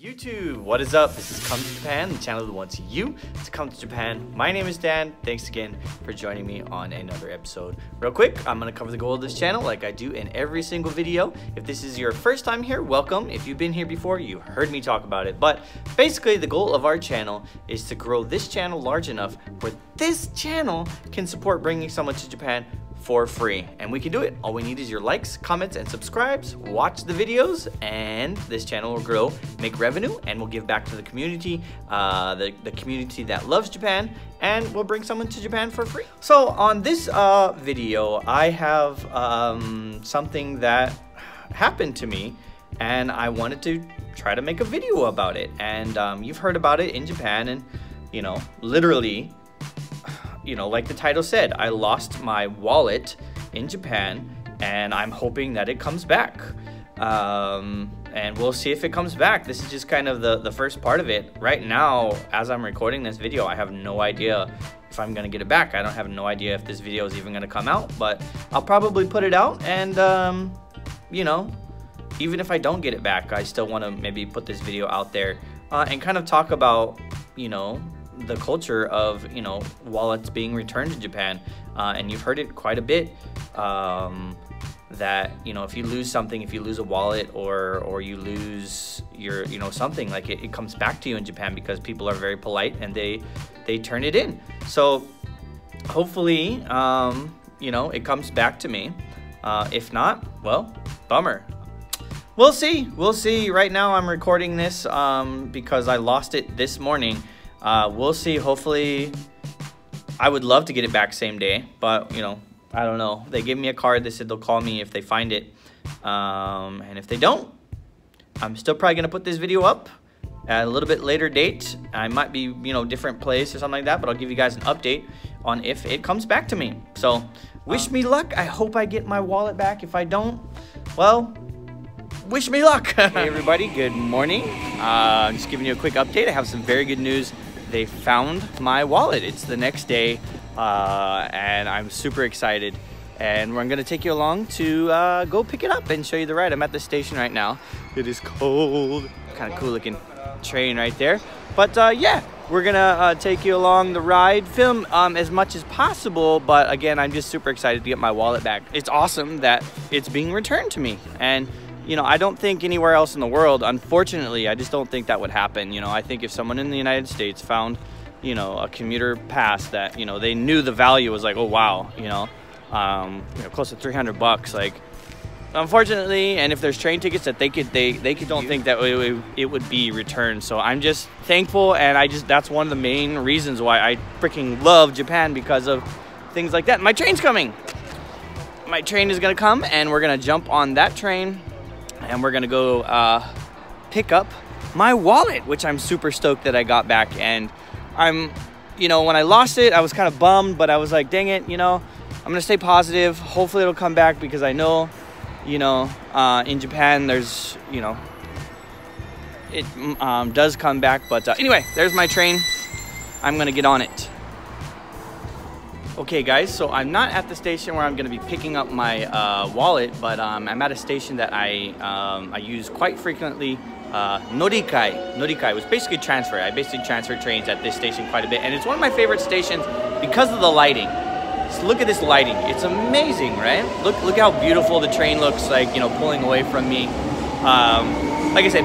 YouTube, what is up? This is Come to Japan, the channel that wants you to come to Japan. My name is Dan. Thanks again for joining me on another episode. Real quick, I'm gonna cover the goal of this channel like I do in every single video. If this is your first time here, welcome. If you've been here before, you heard me talk about it. But basically, the goal of our channel is to grow this channel large enough where this channel can support bringing someone to Japan for free. And we can do it. All we need is your likes, comments, and subscribes. Watch the videos, and this channel will grow, make revenue, and we'll give back to the community, uh, the, the community that loves Japan, and we'll bring someone to Japan for free. So on this uh, video, I have um, something that happened to me, and I wanted to try to make a video about it. And um, you've heard about it in Japan, and you know, literally you know, like the title said, I lost my wallet in Japan and I'm hoping that it comes back. Um, and we'll see if it comes back. This is just kind of the, the first part of it. Right now, as I'm recording this video, I have no idea if I'm gonna get it back. I don't have no idea if this video is even gonna come out, but I'll probably put it out and, um, you know, even if I don't get it back, I still wanna maybe put this video out there uh, and kind of talk about, you know, the culture of you know wallets being returned to Japan, uh, and you've heard it quite a bit. Um, that you know if you lose something if you lose a wallet or or you lose your you know something like it, it comes back to you in japan because people are very polite and they they turn it in. So hopefully um you know it comes back to me. Uh if not well bummer. We'll see. We'll see. Right now i'm recording this um because i lost it this morning uh, we'll see. Hopefully, I would love to get it back same day, but you know, I don't know. They gave me a card. They said they'll call me if they find it. Um, and if they don't, I'm still probably gonna put this video up at a little bit later date. I might be, you know, different place or something like that, but I'll give you guys an update on if it comes back to me. So, wish me luck. I hope I get my wallet back. If I don't, well, wish me luck. hey everybody, good morning. Uh, I'm just giving you a quick update. I have some very good news they found my wallet. It's the next day, uh, and I'm super excited. And I'm gonna take you along to uh, go pick it up and show you the ride. I'm at the station right now. It is cold. Kind of cool looking train right there. But uh, yeah, we're gonna uh, take you along the ride, film um, as much as possible. But again, I'm just super excited to get my wallet back. It's awesome that it's being returned to me. And you know, I don't think anywhere else in the world, unfortunately, I just don't think that would happen. You know, I think if someone in the United States found, you know, a commuter pass that, you know, they knew the value was like, oh, wow, you know, um, you know close to 300 bucks, like, unfortunately, and if there's train tickets that they could, they, they could don't think that it, it would be returned. So I'm just thankful, and I just, that's one of the main reasons why I freaking love Japan because of things like that. My train's coming. My train is gonna come, and we're gonna jump on that train and we're gonna go uh, pick up my wallet, which I'm super stoked that I got back. And I'm, you know, when I lost it, I was kind of bummed, but I was like, dang it, you know, I'm gonna stay positive. Hopefully it'll come back because I know, you know, uh, in Japan there's, you know, it um, does come back. But uh, anyway, there's my train. I'm gonna get on it. Okay guys, so I'm not at the station where I'm gonna be picking up my uh, wallet, but um, I'm at a station that I, um, I use quite frequently, uh, Norikae. Norikae was basically transfer. I basically transfer trains at this station quite a bit, and it's one of my favorite stations because of the lighting. So look at this lighting. It's amazing, right? Look, look how beautiful the train looks like, you know, pulling away from me. Um, like I said,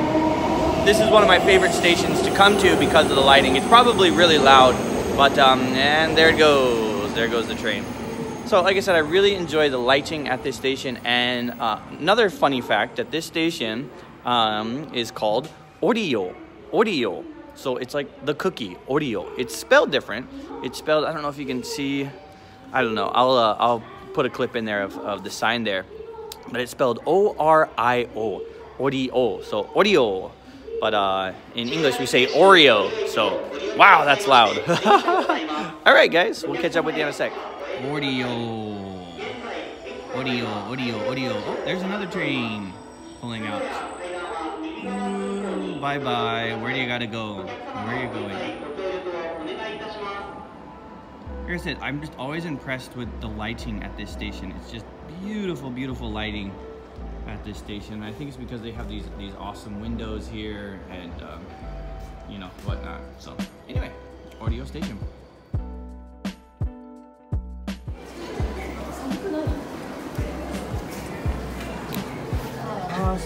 this is one of my favorite stations to come to because of the lighting. It's probably really loud, but, um, and there it goes there goes the train. So like I said, I really enjoy the lighting at this station. And uh, another funny fact that this station um, is called Orio. Orio. So it's like the cookie, Oreo. It's spelled different. It's spelled, I don't know if you can see, I don't know. I'll, uh, I'll put a clip in there of, of the sign there. But it's spelled O-R-I-O, Orio. So Oreo. But uh, in English, we say Oreo. So, wow, that's loud. All right, guys, we'll catch up with you in a sec. Audio. Audio, audio, audio. Oh, there's another train pulling out. Bye-bye. Where do you gotta go? Where are you going? Like I said, I'm just always impressed with the lighting at this station. It's just beautiful, beautiful lighting. at this station. I think it's because they have these these awesome windows here and um, you know whatnot. So anyway, Orio station.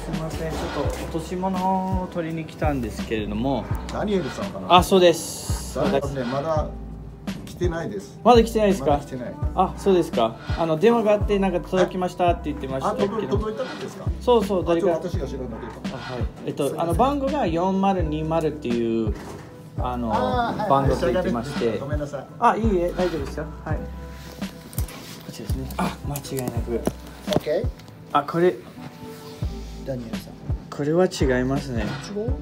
すみません。ちょっと落とし物を取りに来たんですけれども。ダニエルさんかな？あそうです。ダニエルねまだ来てないです。まだ来てないですか？まだ来てないあそうですか。あの電話があってなんか届きましたって言ってましたあけど。届届いたんですか？そうそう誰か。私が知らなければあはい。えっとあの番号が4020っていうあの番号と言ってまして。ごめんなさい。あいいえ大丈夫ですよ。はい。こちらですね。あ間違いなく。OK? あこれダニエルさん。これは違いますね。違う？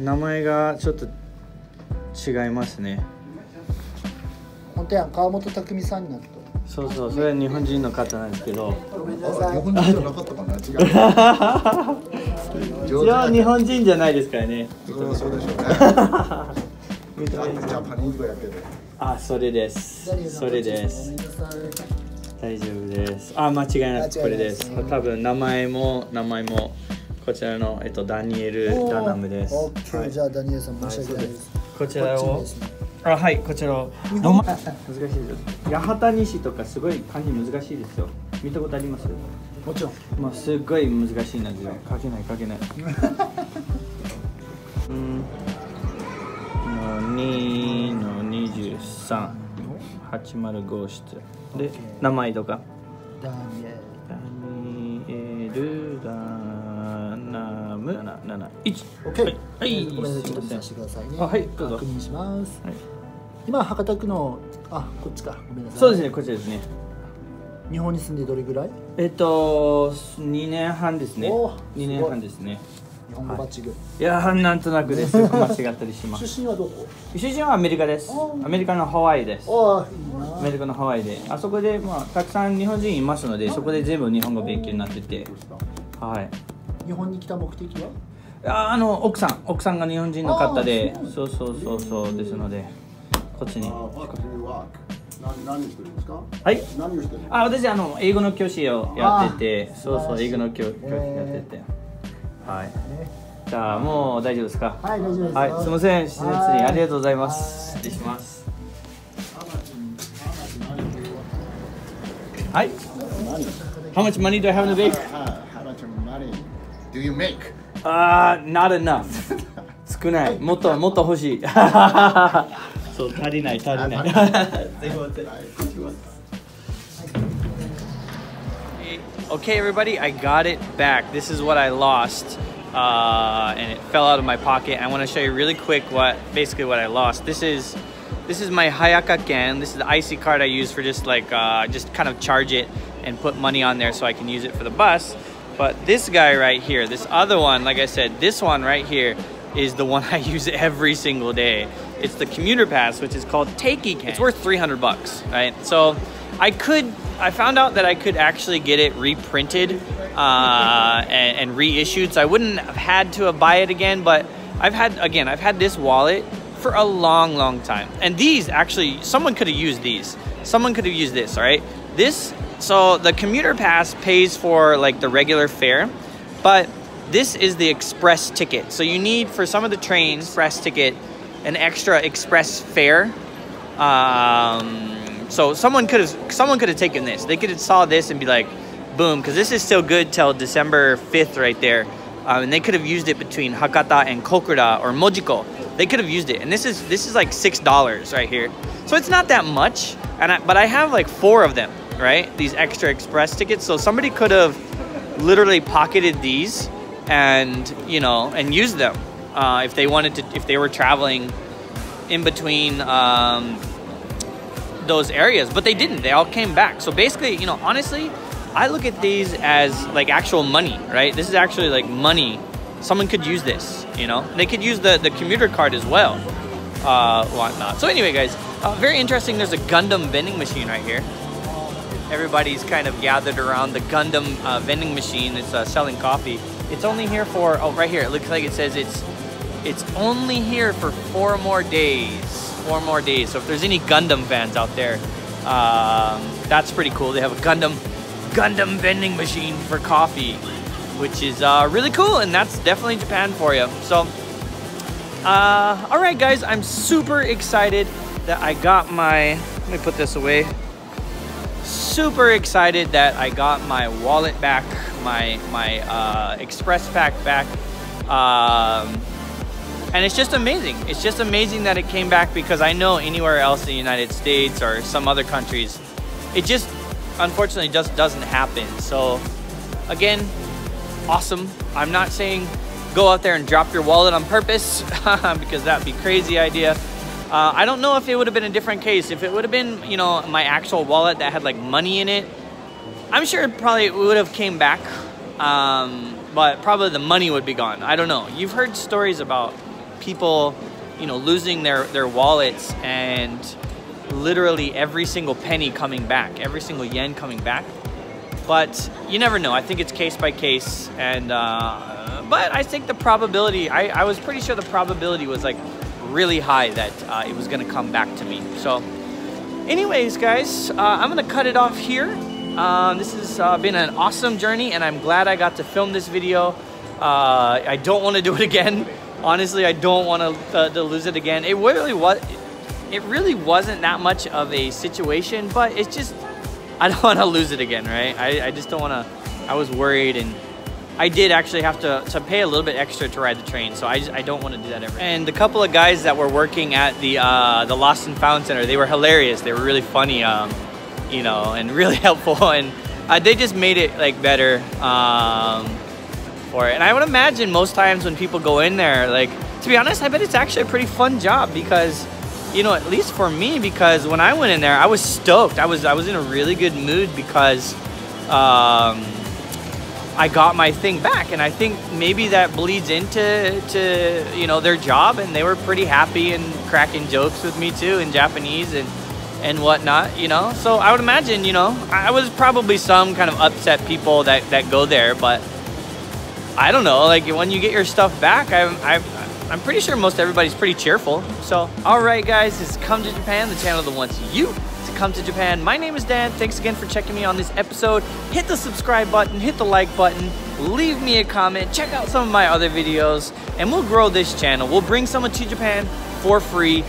名前がちょっと違いますね。本当やん、川本匠さんになった。そうそう。それは日本人の方なんですけど。ごめんなあさい。日本人じゃなかったかな違う 一応日本人じゃないですからね。そうそうでしょうね。ジャパニーズ語やけど。あそれです。それです。大丈夫です。あ間違いなくこれです。多分名前も名前もこちらの、えっと、ダニエル・ダナムです。はい。じゃあダニエルさん申し訳ないです。こちらをあはいこちらを。難しいです。八幡西とかすごい漢字難しいですよ。見たことあります？もちろん。まあすっごい難しいんで。すよ書けない書けない。うん。の2の23805室で名前とか。ダニエル。ダニエル・ダナム。771 OK。はい、ごめんなさい、ちょっと見させてくださいね。あはい。どうぞ。確認します。はい。今、博多区の、あ、こっちか。ごめんなさい。そうですねこちらですね。日本に住んでどれぐらい？えっと2年半ですね。おー2年半ですね日本語バッチグ。い。やーなんとなくです。よ く間違ったりします。出身はどこ？出身はアメリカです。アメリカのハワイです。ア。メリカのハワイで。あそこでまあたくさん日本人いますのでそこで全部日本語勉強になってて。はい。日本に来た目的は？ああの奥さん。奥さんが日本人の方で。そうそうそうそうですのでこっちに。あワークワーク。何何してるんですか？はい。何をしてるあ私あの英語の教師をやってて。そうそう英語の教教師やっててはい。じゃあもう大丈夫ですか？はい、大丈夫ですよ。はいすいません。施設にありがとうございます。失礼します。はい。How much money do I have in the bank? How much money? Do you make? あー、not enough 少ない。もっともっと欲しい。そう足りない足りない。すいません Okay, everybody, I got it back. This is what I lost, uh, and it fell out of my pocket. I want to show you really quick what, basically, what I lost. This is, this is my Hayakaken. This is the IC card I use for just like, uh, just kind of charge it and put money on there so I can use it for the bus. But this guy right here, this other one, like I said, this one right here is the one I use every single day. It's the commuter pass, which is called teiki It's worth 300 bucks, right? So I could, I found out that I could actually get it reprinted uh, and, and reissued. So I wouldn't have had to buy it again, but I've had, again, I've had this wallet for a long, long time. And these actually, someone could have used these. Someone could have used this, all right? This, so the commuter pass pays for like the regular fare, but this is the express ticket. So you need for some of the trains, express ticket, an extra express fare. Um, so someone could have someone could have taken this. They could have saw this and be like, boom, because this is still good till December 5th right there. Um, and they could have used it between Hakata and Kokura or Mojiko. They could have used it, and this is this is like six dollars right here. So it's not that much, and I, but I have like four of them, right? These extra express tickets. So somebody could have literally pocketed these and you know and used them uh, if they wanted to if they were traveling in between um, those areas but they didn't. They all came back. So basically you know honestly i look at these as like actual money right? This is actually like money. Someone could use this you know? They could use the the commuter card as well. Uh whatnot. So anyway guys uh, very interesting. There's a gundam vending machine right here. Everybody's kind of gathered around the Gundam uh, vending machine. It's uh, selling coffee. It's only here for oh right here. It looks like it says it's it's only here for four more days. Four more days. So if there's any Gundam fans out there, um, that's pretty cool. They have a Gundam Gundam vending machine for coffee. which is uh, really cool, and that's definitely Japan for you. So, uh, all right, guys, I'm super excited that I got my. Let me put this away. Super excited that I got my wallet back, my my uh, express pack back. Um, and it's just amazing. It's just amazing that it came back because I know anywhere else in the United States or some other countries, it just unfortunately just doesn't happen. So again, awesome. I'm not saying go out there and drop your wallet on purpose because that'd be crazy idea. Uh, I don't know if it would have been a different case. If it would have been, you know, my actual wallet that had like money in it, I'm sure it probably would have came back. Um, but probably the money would be gone. I don't know. You've heard stories about people, you know, losing their, their wallets and literally every single penny coming back, every single yen coming back. But you never know. I think it's case by case. And, uh, but I think the probability, I, I was pretty sure the probability was like really high that uh, it was going to come back to me. So, anyways, guys, uh, I'm going to cut it off here. Um, this has uh, been an awesome journey, and I'm glad I got to film this video. Uh, I don't want to do it again. Honestly, I don't want to, uh, to lose it again. It really was. It really wasn't that much of a situation, but it's just I don't want to lose it again, right? I, I just don't want to. I was worried, and I did actually have to, to pay a little bit extra to ride the train, so I, just, I don't want to do that ever. And the couple of guys that were working at the uh, the Lost and Found Center, they were hilarious. They were really funny, um, you know, and really helpful, and uh, they just made it like better. Um, for it. And I would imagine most times when people go in there, like, to be honest, I bet it's actually a pretty fun job because, you know, at least for me, because when I went in there, I was stoked. I was, I was in a really good mood because um, I got my thing back. And I think maybe that bleeds into, to, you know, their job. And they were pretty happy and cracking jokes with me too in Japanese and, and whatnot, you know? So I would imagine, you know, I was probably some kind of upset people that, that go there, but I don't know, like when you get your stuff back, I'm, I'm, I'm pretty sure most everybody's pretty cheerful. So, all right, guys, this is Come to Japan, the channel that wants you to come to Japan. My name is Dan. Thanks again for checking me on this episode. Hit the subscribe button, hit the like button, leave me a comment, check out some of my other videos, and we'll grow this channel. We'll bring someone to Japan for free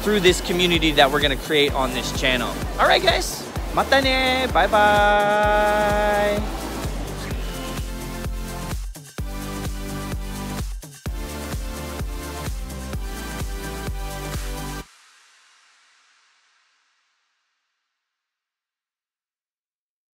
through this community that we're gonna create on this channel. All right, guys, mata ne, bye bye.